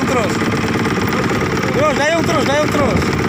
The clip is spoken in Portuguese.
dayung terus. Terus dayung dá um troço.